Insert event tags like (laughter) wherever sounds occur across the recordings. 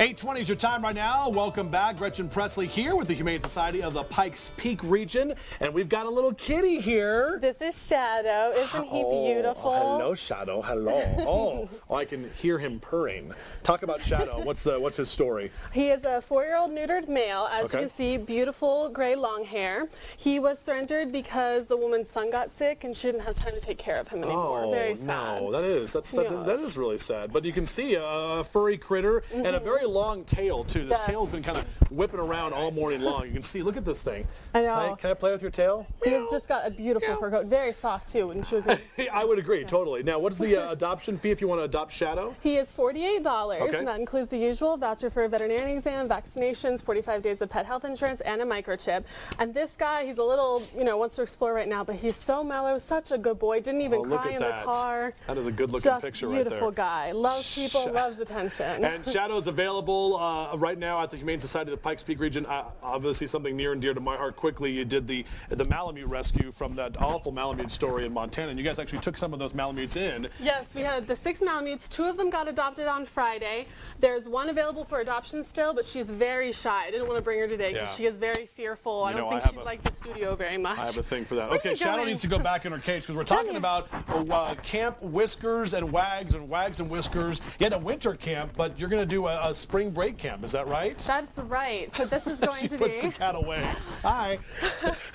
820 is your time right now. Welcome back. Gretchen Presley here with the Humane Society of the Pikes Peak region. And we've got a little kitty here. This is Shadow. Isn't he Oh, beautiful? Oh, hello, Shadow. Hello. (laughs) Oh, oh, I can hear him purring. Talk about Shadow. What's the what's his story? He is a four-year-old neutered male. As Okay. you can see, beautiful gray long hair. He was surrendered because the woman's son got sick and she didn't have time to take care of him anymore. Oh Very sad. no, that is that's that, is Yes. that is really sad. But you can see a, a furry critter and a mm-hmm. very long tail too. This Yeah. tail's been kind of whipping around all morning long. You can see. Look at this thing. I know. Can I, can I play with your tail? Has just got a beautiful fur coat. Very soft too. Was (laughs) I would agree totally. Now, what's the uh, adoption fee if you want to adopt Shadow? He is $48, Okay. and that includes the usual voucher for a veterinary exam, vaccinations, 45 days of pet health insurance, and a microchip. And this guy, he's a little, you know, wants to explore right now, but he's so mellow, such a good boy. Didn't even Oh, cry at in that. the car. That is a good-looking picture right there. beautiful guy. Loves people, Sh- loves attention. And Shadow's available (laughs) uh, right now at the Humane Society of the Pikes Peak region. Uh, obviously, something near and dear to my heart. Quickly, you did the the Malamute rescue from that awful Malamute story in Montana, and you guys actually took some of those Malamutes in. Yes, we had the six Malamutes. Two of them got adopted on Friday. There's one available for adoption still, but she's very shy. I didn't want to bring her today because Yeah. she is very fearful. I don't know, think have she'd a- like the studio very much. I have a thing for that. Where Okay, Shadow needs to go back in her cage because we're talking about uh, Camp Whiskers and Wags and Wags and Whiskers. You had a winter camp, but you're going to do a, a spring break camp. Is that right? That's right. So this is (laughs) going to be... she puts the cat away. Hi.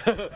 (laughs)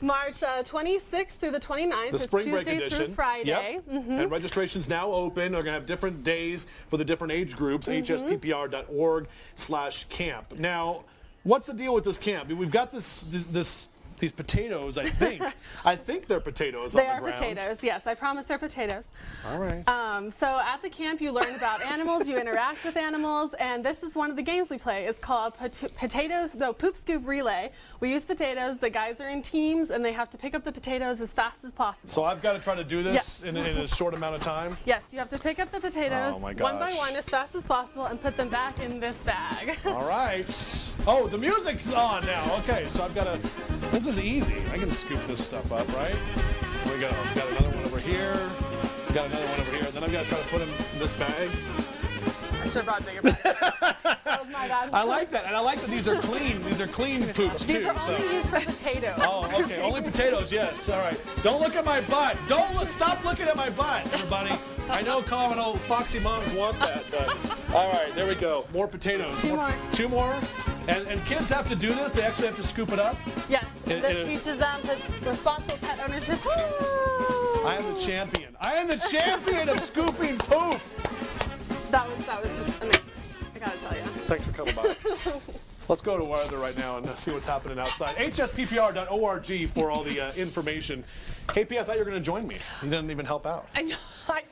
March uh, 26th through the 29th. The It's spring break Tuesday edition. through Friday. Yep. And registration's now open. They're going to have different days for the different age groups. Mm-hmm. hsppr.org slash camp. Now, what's the deal with this camp? We've got this, this, this these potatoes, I think. (laughs) I think they're potatoes They on the are potatoes. Yes, I promise they're potatoes. All right. Um, so at the camp, you learn about animals, you interact with animals, and this is one of the games we play. It's called pot- potatoes, no, poop scoop relay. We use potatoes. The guys are in teams, and they have to pick up the potatoes as fast as possible. so I've got to try to do this Yes. in, in a short amount of time. (laughs) yes, you have to pick up the potatoes Oh one by one as fast as possible and put them back in this bag. (laughs) All right. Oh, the music's on now. Okay, so I've got to. This is easy. I can scoop this stuff up, right? Here we go. Got another one over here. Got another one over here. And then I've got to try to put them in this bag. I should have brought bigger bags. (laughs) Oh my bad. I like that, and I like that these are clean. These are clean poops These too. are So. only used for potatoes. Oh, okay. Only potatoes. Yes. All right. Don't look at my butt. Don't look, stop looking at my butt, everybody. I know common old foxy moms want that, but all right. There we go. More potatoes. Two more. Two more. And, and kids have to do this. They actually have to scoop it up. Yes, And- this and- teaches them to responsible pet ownership. I am the champion. I am the champion of scooping poop. That was that was just amazing. I gotta tell you. Thanks for coming by. (laughs) Let's go to weather right now and see what's happening outside. HSPPR.org for all the uh, information. KP, I thought you were going to join me. You didn't even help out. I know. (laughs) I,